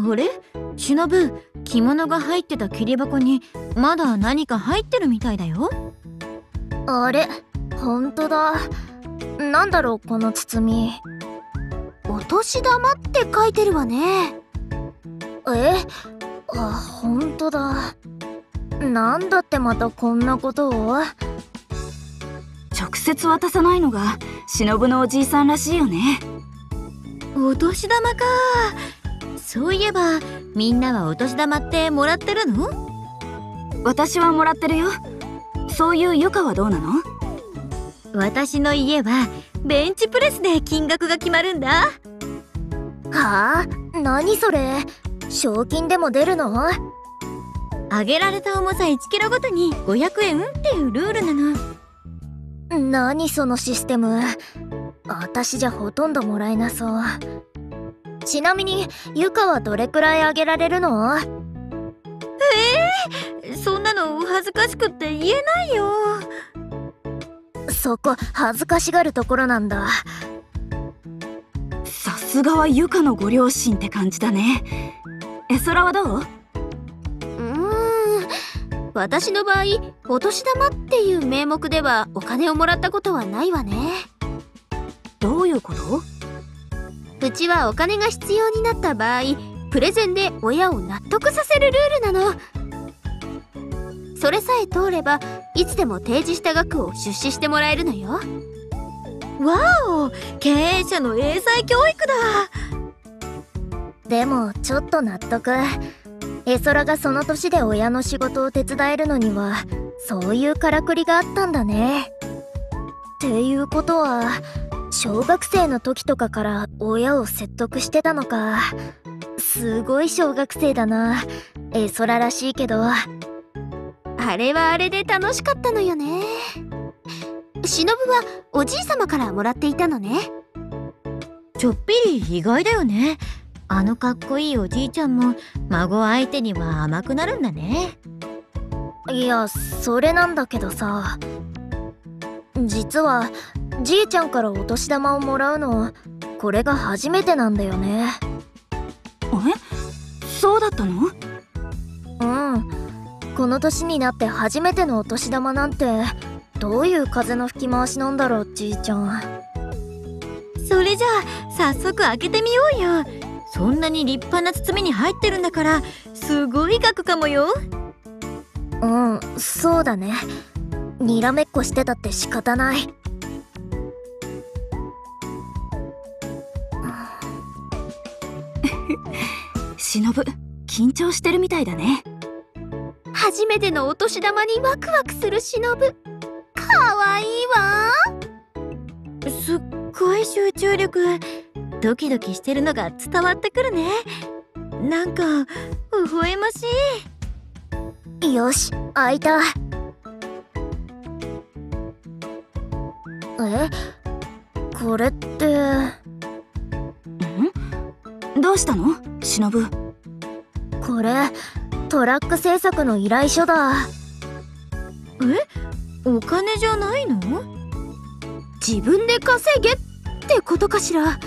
あれ？忍着物が入ってた切り箱にまだ何か入ってるみたいだよ。あれ？ほんとだ。なんだろうこの包み。お年玉って書いてるわね。え？あほんとだ。なんだってまたこんなことを。直接渡さないのが忍のおじいさんらしいよね。お年玉かそういえばみんなはお年玉ってもらってるの？私はもらってるよ。そういうゆかはどうなの？私の家はベンチプレスで金額が決まるんだ。はあ何それ？賞金でも出るの？あげられた重さ1キロごとに500円っていうルールなの。何そのシステム？私じゃほとんどもらえなそうちなみにゆかはどれくらいあげられるの？ええー、そんなの恥ずかしくって言えないよ。そこ恥ずかしがるところなんだ。さすがはゆかのご両親って感じだね。えそらはどう？うん。私の場合お年玉っていう名目ではお金をもらったことはないわね。どういうこと？うちはお金が必要になった場合プレゼンで親を納得させるルールなの。それさえ通ればいつでも提示した額を出資してもらえるのよ。わお経営者の英才教育だ。でもちょっと納得。絵空がその年で親の仕事を手伝えるのにはそういうからくりがあったんだね。っていうことは小学生の時とかから親を説得してたのか。すごい小学生だな。絵空らしいけど。あれはあれで楽しかったのよね。忍はおじい様からもらっていたのね。ちょっぴり意外だよね。あのかっこいいおじいちゃんも孫相手には甘くなるんだね。いやそれなんだけどさ。実はじいちゃんからお年玉をもらうのこれが初めてなんだよね。え？そうだったの？うん。この年になって初めてのお年玉なんてどういう風の吹き回しなんだろうじいちゃん。それじゃあ早速開けてみようよ。そんなに立派な包みに入ってるんだからすごい額かもよ。うんそうだね。にらめっこしてたって仕方ない忍緊張してるみたいだね。初めてのお年玉にワクワクする忍かわいいわ。すっごい集中力ドキドキしてるのが伝わってくるね。なんか微笑ましい。よし開いた。え？これって。んどうしたの？忍これトラック製作の依頼書だ。え？お金じゃないの？自分で稼げってことかしら？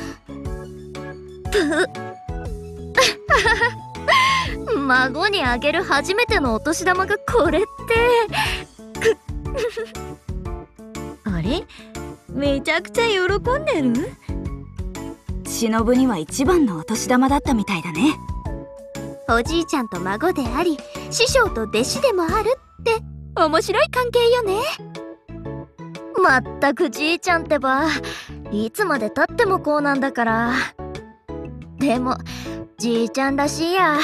孫にあげる初めてのお年玉がこれってあれめちゃくちゃ喜んでる忍には一番のお年玉だったみたいだね。おじいちゃんと孫であり師匠と弟子でもあるって面白い関係よね。まったくじいちゃんってばいつまでたってもこうなんだから。でもじいちゃんらしいや。